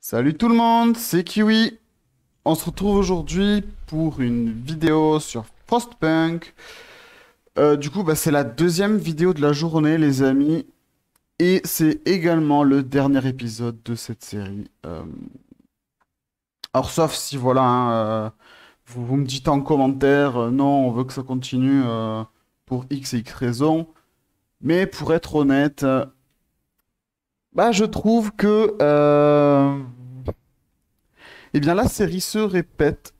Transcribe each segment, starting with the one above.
Salut tout le monde, c'est Kiwi. On se retrouve aujourd'hui pour une vidéo sur Frostpunk. Euh, du coup, bah, c'est la deuxième vidéo de la journée, les amis. Et c'est également le dernier épisode de cette série. Euh, Alors, sauf si, voilà, hein, euh, vous, me dites en commentaire, euh, non, on veut que ça continue pour X et X raisons. Mais pour être honnête, bah, je trouve que eh bien, la série se répète.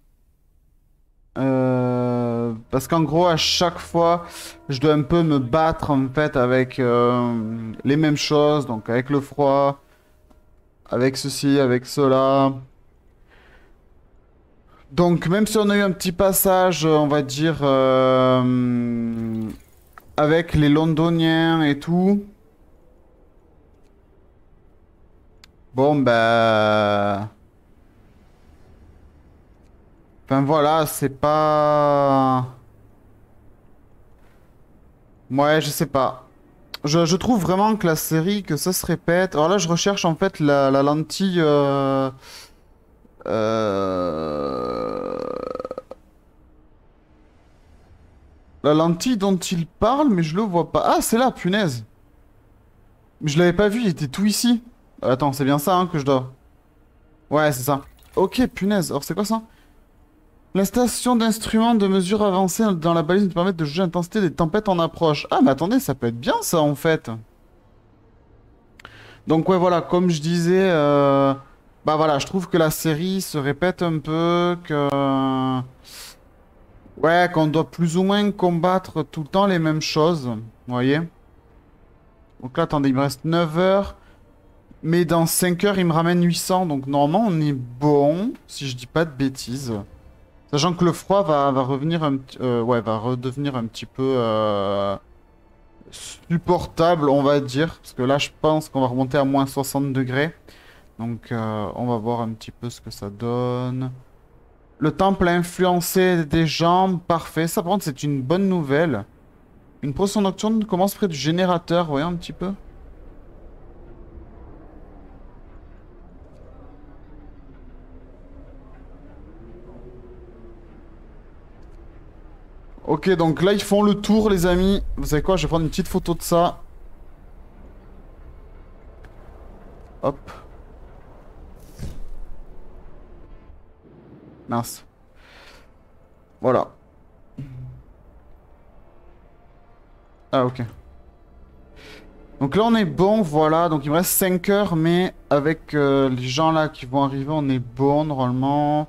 Euh, parce qu'en gros, à chaque fois, je dois un peu me battre en fait avec euh, les mêmes choses. Donc, avec le froid, avec ceci, avec cela. Donc, même si on a eu un petit passage, on va dire, euh, avec les Londoniens et tout. Bon, bah. Enfin voilà, c'est pas... Ouais, je sais pas. Je, je trouve vraiment que la série, que ça se répète. Alors là, je recherche en fait la, la lentille... euh, euh, La lentille dont il parle, mais je le vois pas. Ah, c'est là, punaise. Je l'avais pas vu, il était tout ici. Euh, Attends, c'est bien ça hein, que je dois... Ouais, c'est ça. Ok, punaise. Alors c'est quoi ça? La station d'instruments de mesure avancée dans la balise nous permet de juger l'intensité des tempêtes en approche. Ah, mais attendez, ça peut être bien ça en fait. Donc ouais, voilà, comme je disais, euh, bah voilà, je trouve que la série se répète un peu, que... Ouais, qu'on doit plus ou moins combattre tout le temps les mêmes choses, vous voyez? Donc là, attendez, il me reste 9 heures, mais dans 5 heures, il me ramène 800, donc normalement, on est bon, si je dis pas de bêtises. Sachant que le froid va, revenir un euh, redevenir un petit peu euh, supportable, on va dire. Parce que là, je pense qu'on va remonter à moins 60 degrés. Donc, euh, on va voir un petit peu ce que ça donne. Le temple a influencé des gens, parfait. Ça, par contre, c'est une bonne nouvelle. Une procession nocturne commence près du générateur, voyez un petit peu. Ok, donc là, ils font le tour, les amis. Vous savez quoi? Je vais prendre une petite photo de ça. Hop. Mince. Voilà. Ah, ok. Donc là, on est bon, voilà. Donc il me reste 5 heures, mais avec euh, les gens là qui vont arriver, on est bon, normalement.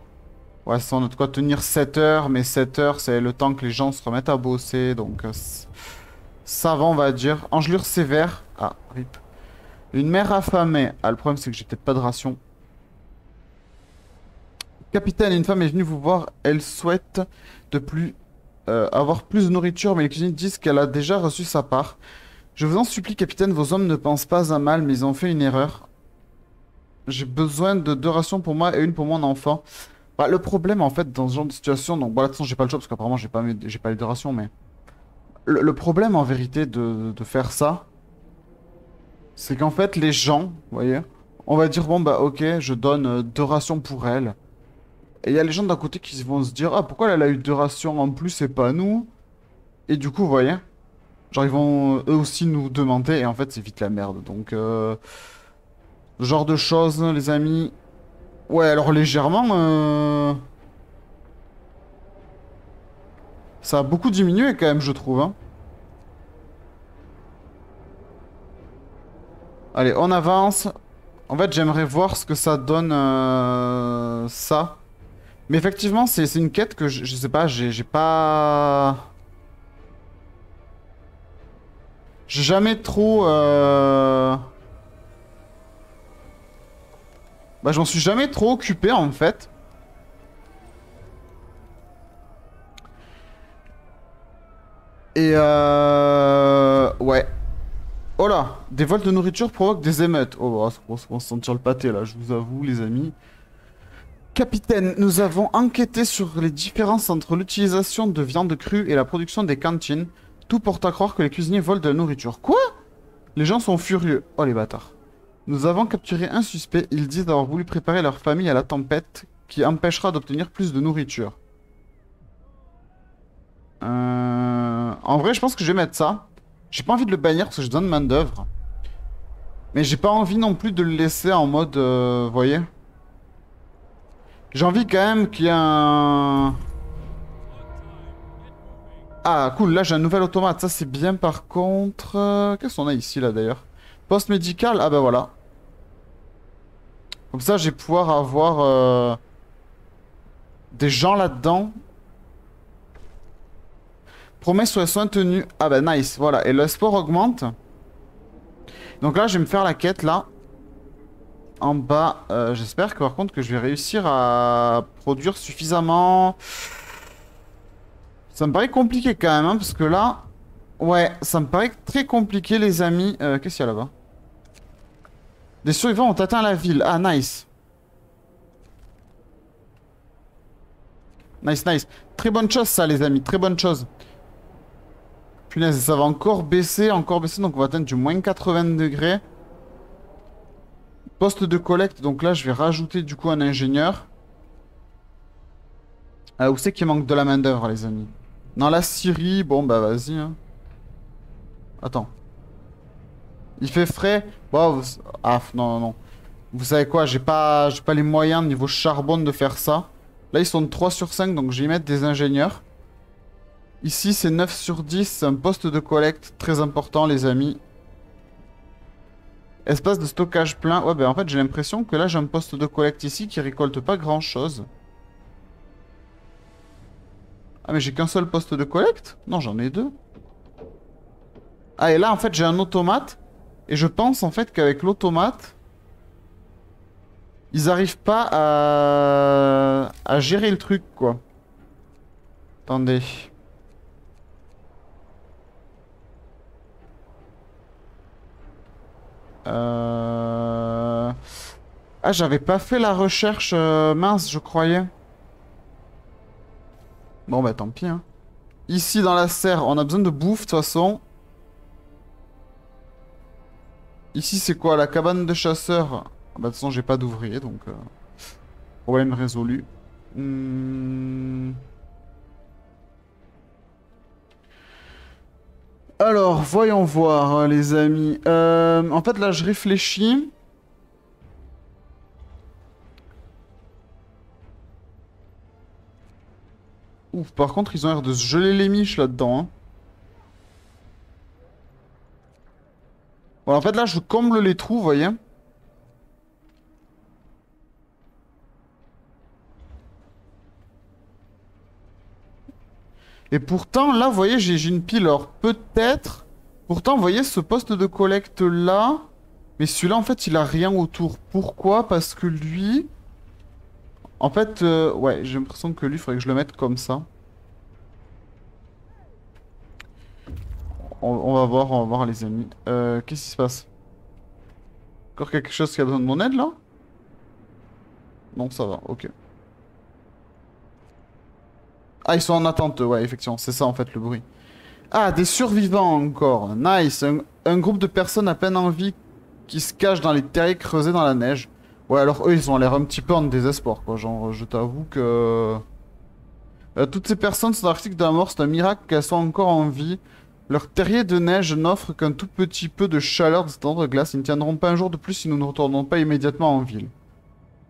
Ouais, ça, on a de quoi tenir 7 heures, mais 7 heures, c'est le temps que les gens se remettent à bosser, donc euh, ça va, on va dire. Engelure sévère. Ah, rip. Une mère affamée. Ah, le problème, c'est que j'ai peut-être pas de ration. Capitaine, une femme est venue vous voir. Elle souhaite de plus euh, avoir plus de nourriture, mais les cuisiniers disent qu'elle a déjà reçu sa part. Je vous en supplie, capitaine, vos hommes ne pensent pas à mal, mais ils ont fait une erreur. J'ai besoin de deux rations pour moi et une pour mon enfant. Bah, le problème, en fait, dans ce genre de situation, donc, bon, de toute façon, j'ai pas le choix parce qu'apparemment, j'ai pas, j'ai pas les deux rations, mais le, problème, en vérité, de, de faire ça, c'est qu'en fait, les gens, vous voyez, on va dire, bon, bah, ok, je donne euh, deux rations pour elle. Et il y a les gens d'un côté qui vont se dire, ah, pourquoi elle a eu deux rations en plus et pas nous? Et du coup, vous voyez, genre, ils vont euh, eux aussi nous demander, et en fait, c'est vite la merde. Donc, euh, genre de choses, les amis. Ouais, alors légèrement, euh, ça a beaucoup diminué quand même, je trouve. hein. Allez, on avance. En fait, j'aimerais voir ce que ça donne, euh, ça. Mais effectivement, c'est une quête que je, je sais pas, j'ai j'ai pas... J'ai jamais trop... euh, Bah, je m'en suis jamais trop occupé en fait. Et euh... Ouais. Oh là, des vols de nourriture provoquent des émeutes. Oh, bah, on se sentir le pâté là, je vous avoue, les amis. Capitaine, nous avons enquêté sur les différences entre l'utilisation de viande crue et la production des cantines. Tout porte à croire que les cuisiniers volent de la nourriture. Quoi? Les gens sont furieux. Oh les bâtards. Nous avons capturé un suspect. Ils disent avoir voulu préparer leur famille à la tempête qui empêchera d'obtenir plus de nourriture. Euh... En vrai, je pense que je vais mettre ça. J'ai pas envie de le bannir parce que je donne main d'œuvre. Mais j'ai pas envie non plus de le laisser en mode... Euh, voyez J'ai envie quand même qu'il y ait un... Ah, cool, là j'ai un nouvel automate. Ça, c'est bien par contre... Euh, qu'est-ce qu'on a ici, là, d'ailleurs? Poste médical Ah, bah voilà. Comme ça, je vais pouvoir avoir... Euh, des gens là-dedans. Promesse sur les soins tenus. Ah, bah nice, voilà. Et le sport augmente. Donc là, je vais me faire la quête, là. En bas. Euh, j'espère que par contre que je vais réussir à produire suffisamment... Ça me paraît compliqué quand même, hein, parce que là... Ouais, ça me paraît très compliqué, les amis. Euh, Qu'est-ce qu'il y a là-bas? Des survivants ont atteint la ville. Ah, nice. Nice, nice. Très bonne chose, ça, les amis. Très bonne chose. Punaise, ça va encore baisser, encore baisser. Donc, on va atteindre du moins 80 degrés. Poste de collecte. Donc là, je vais rajouter, du coup, un ingénieur. Ah, où c'est qu'il manque de la main d'œuvre, les amis? Dans la Syrie, bon bah vas-y. Hein. Attends. Il fait frais Bon, Ah, non, non, non. Vous savez quoi, j'ai pas, pas les moyens niveau charbon de faire ça. Là, ils sont 3 sur 5, donc je vais y mettre des ingénieurs. Ici, c'est 9 sur 10. C'est un poste de collecte très important, les amis. Espace de stockage plein. Ouais, ben en fait, j'ai l'impression que là, j'ai un poste de collecte ici qui récolte pas grand-chose. Ah mais j'ai qu'un seul poste de collecte? Non, j'en ai deux. Ah et là en fait j'ai un automate. Et je pense en fait qu'avec l'automate... Ils arrivent pas à... gérer le truc quoi. Attendez. Euh... Ah j'avais pas fait la recherche euh, mince je croyais. Bon bah tant pis hein. Ici dans la serre, on a besoin de bouffe de toute façon. Ici c'est quoi La cabane de chasseurs? Ah, Bah de toute façon j'ai pas d'ouvrier donc... Euh... Problème résolu. Hmm. Alors, voyons voir, hein, les amis. Euh, en fait, là, je réfléchis. Ouf, par contre, ils ont l'air de se geler les miches là-dedans. Hein. Bon, en fait, là, je comble les trous, vous voyez. Et pourtant, là, vous voyez, j'ai une pile. Alors, peut-être... Pourtant, vous voyez, ce poste de collecte là... Mais celui-là, en fait, il a rien autour. Pourquoi? Parce que lui... En fait, euh, ouais, j'ai l'impression que lui, il faudrait que je le mette comme ça. On, va voir, on va voir les amis. Euh, Qu'est-ce qui se passe? Encore quelque chose qui a besoin de mon aide là? Non, ça va, ok. Ah, ils sont en attente, ouais, effectivement, c'est ça en fait le bruit. Ah, des survivants encore, nice. Un, groupe de personnes à peine en vie qui se cachent dans les terriers creusés dans la neige. Ouais, alors eux, ils ont l'air un petit peu en désespoir, quoi. Genre, je t'avoue que... Euh, toutes ces personnes sont de la mort, c'est un miracle qu'elles soient encore en vie. Leur terrier de neige n'offre qu'un tout petit peu de chaleur de cette de glace. Ils ne tiendront pas un jour de plus si nous ne retournons pas immédiatement en ville.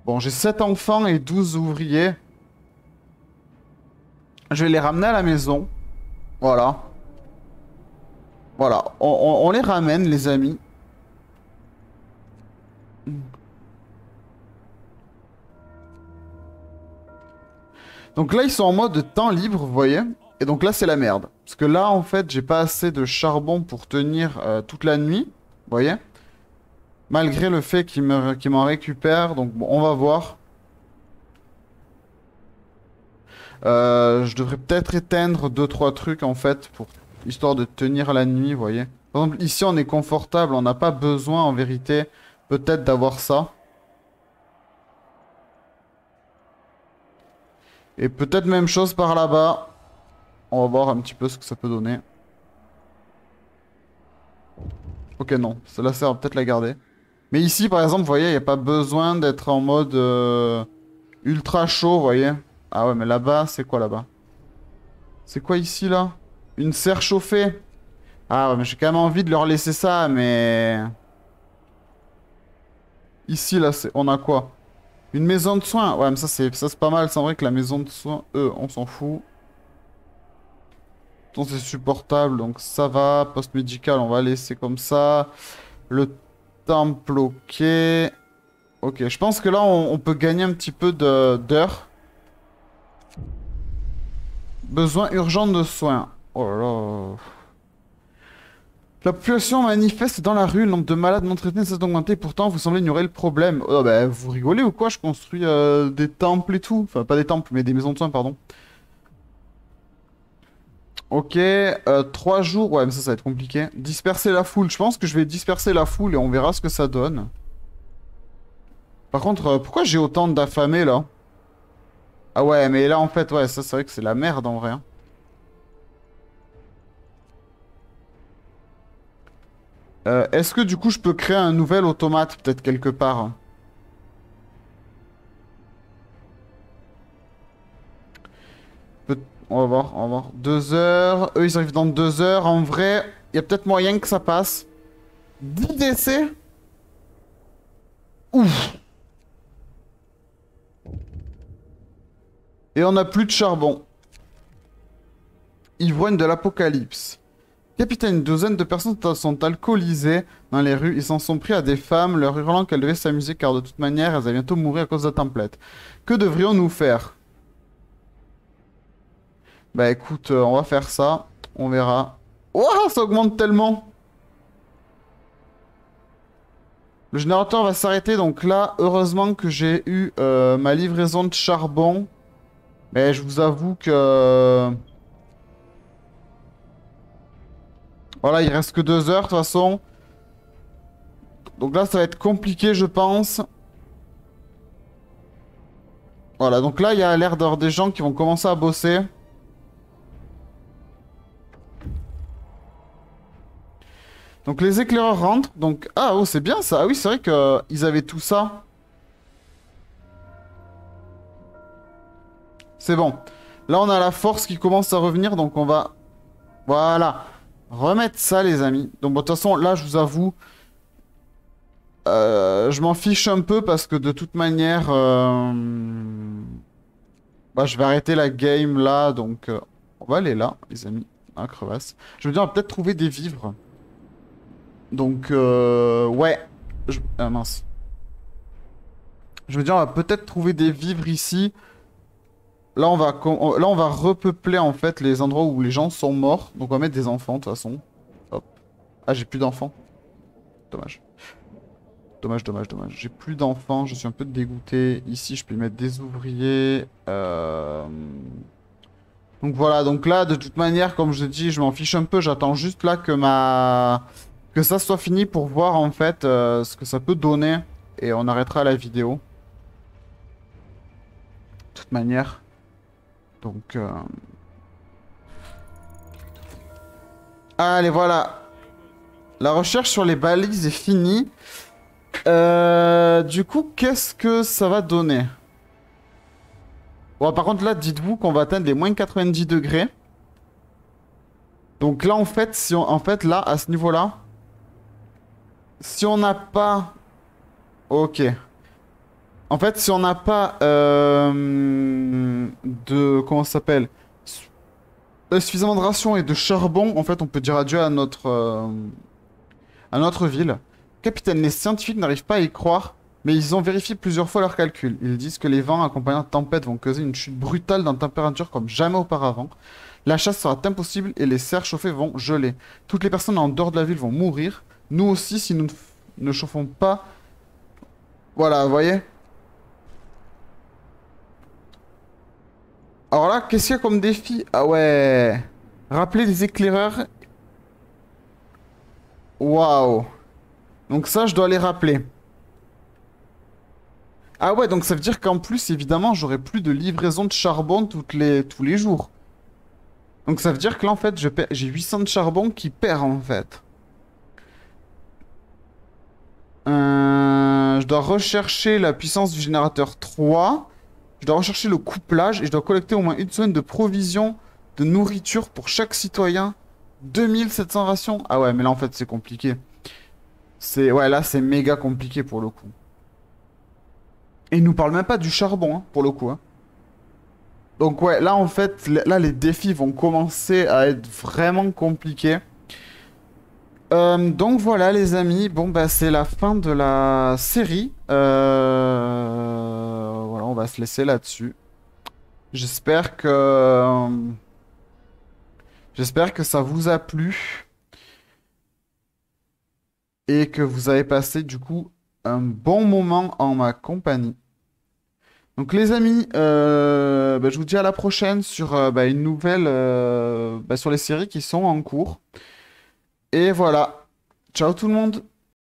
Bon, j'ai 7 enfants et 12 ouvriers. Je vais les ramener à la maison. Voilà. Voilà, on, on les ramène, les amis. Donc là, ils sont en mode temps libre, vous voyez. Et donc là, c'est la merde. Parce que là, en fait, j'ai pas assez de charbon pour tenir euh, toute la nuit. Vous voyez Malgré le fait qu'ils m'en récupèrent. Donc bon, on va voir. Euh, je devrais peut-être éteindre 2-3 trucs, en fait, pour histoire de tenir la nuit, vous voyez. Par exemple, ici, on est confortable. On n'a pas besoin, en vérité, peut-être d'avoir ça. Et peut-être même chose par là-bas. On va voir un petit peu ce que ça peut donner. Ok, non. Celle-là, ça va peut-être la garder. Mais ici, par exemple, vous voyez, il n'y a pas besoin d'être en mode euh, ultra chaud, vous voyez. Ah ouais, mais là-bas, c'est quoi là-bas? C'est quoi ici, là? Une serre chauffée Ah ouais, mais j'ai quand même envie de leur laisser ça, mais... Ici, là, on a quoi? Une maison de soins Ouais, mais ça, c'est pas mal. C'est vrai que la maison de soins, eux, on s'en fout. C'est supportable, donc ça va. Poste médical, on va laisser comme ça. Le temple, ok. Ok, je pense que là, on, peut gagner un petit peu d'heures. Besoin urgent de soins. Oh là. La population manifeste dans la rue, le nombre de malades non traités cesse d'augmenter, pourtant vous semblez ignorer le problème. Oh bah vous rigolez ou quoi? Je construis euh, des temples et tout. Enfin pas des temples, mais des maisons de soins, pardon. Ok, euh, trois jours, ouais mais ça ça va être compliqué. Disperser la foule, je pense que je vais disperser la foule et on verra ce que ça donne. Par contre, euh, pourquoi j'ai autant d'affamés là? Ah ouais, mais là en fait, ouais, ça c'est vrai que c'est la merde en vrai. Hein. Euh, est-ce que du coup je peux créer un nouvel automate peut-être quelque part? On va voir, on va voir. Deux heures. Eux, ils arrivent dans deux heures. En vrai, il y a peut-être moyen que ça passe. 10 décès Ouf Et on n'a plus de charbon. Ivrogne de l'apocalypse. Capitaine, une douzaine de personnes sont alcoolisées dans les rues. Ils s'en sont pris à des femmes, leur hurlant qu'elles devaient s'amuser car de toute manière, elles allaient bientôt mourir à cause de la template. Que devrions-nous faire? Bah écoute, euh, on va faire ça. On verra. Oh, ça augmente tellement Le générateur va s'arrêter, donc là, heureusement que j'ai eu euh, ma livraison de charbon. Mais je vous avoue que... Voilà, il reste que deux heures de toute façon. Donc là, ça va être compliqué, je pense. Voilà, donc là, il y a l'air d'avoir des gens qui vont commencer à bosser. Donc les éclaireurs rentrent. Donc, ah, oh, c'est bien ça. Ah oui, c'est vrai qu'ils avaient tout ça. C'est bon. Là, on a la force qui commence à revenir, donc on va... Voilà remettre ça, les amis. Donc, de toute façon, là, je vous avoue, euh, je m'en fiche un peu parce que de toute manière, euh, bah, je vais arrêter la game là. Donc, euh, on va aller là, les amis. Ah, crevasse. Je me dis, on va peut-être trouver des vivres. Donc, ouais. Ah, mince. Je veux dire, on va peut-être trouver des vivres ici. Là, on va, là, on va repeupler en fait les endroits où les gens sont morts. Donc, on va mettre des enfants de toute façon. Hop. Ah, j'ai plus d'enfants. Dommage. Dommage, dommage, dommage. J'ai plus d'enfants, je suis un peu dégoûté. Ici, je peux mettre des ouvriers. Euh, donc voilà, donc là, de toute manière, comme je dis, je m'en fiche un peu. J'attends juste là que ma... que ça soit fini pour voir en fait euh, ce que ça peut donner. Et on arrêtera la vidéo. De toute manière. Donc... Euh, allez, voilà. La recherche sur les balises est finie. Euh, du coup, qu'est-ce que ça va donner? Bon, par contre, là, dites-vous qu'on va atteindre les moins 90 degrés. Donc là, en fait, si on, en fait, là, à ce niveau-là, si on n'a pas... Ok. En fait, si on n'a pas euh, de... Comment ça s'appelle? Euh, Suffisamment de rations et de charbon, en fait, on peut dire adieu à notre... Euh, à notre ville. Capitaine, les scientifiques n'arrivent pas à y croire, mais ils ont vérifié plusieurs fois leurs calculs. Ils disent que les vents accompagnant de tempêtes vont causer une chute brutale dans la température comme jamais auparavant. La chasse sera impossible et les serres chauffées vont geler. Toutes les personnes en dehors de la ville vont mourir. Nous aussi, si nous ne chauffons pas... Voilà, vous voyez? Alors là, qu'est-ce qu'il y a comme défi? Ah ouais Rappeler les éclaireurs. Waouh Donc ça, je dois les rappeler. Ah ouais, donc ça veut dire qu'en plus, évidemment, j'aurai plus de livraison de charbon tous les jours. Donc ça veut dire que là, en fait, j'ai 800 de charbon qui perd, en fait. Euh, je dois rechercher la puissance du générateur 3. Je dois rechercher le couplage et je dois collecter au moins une semaine de provisions de nourriture pour chaque citoyen. 2700 rations. Ah ouais, mais là en fait c'est compliqué. C'est ouais, là c'est méga compliqué pour le coup. Et il nous parle même pas du charbon hein, pour le coup. hein. Donc ouais, là en fait, là les défis vont commencer à être vraiment compliqués. Euh, donc voilà les amis, bon bah c'est la fin de la série. Euh, Voilà, on va se laisser là-dessus. J'espère que... J'espère que ça vous a plu et que vous avez passé du coup un bon moment en ma compagnie. Donc les amis, euh, bah, je vous dis à la prochaine sur bah, une nouvelle bah, sur les séries qui sont en cours. Et voilà. Ciao tout le monde.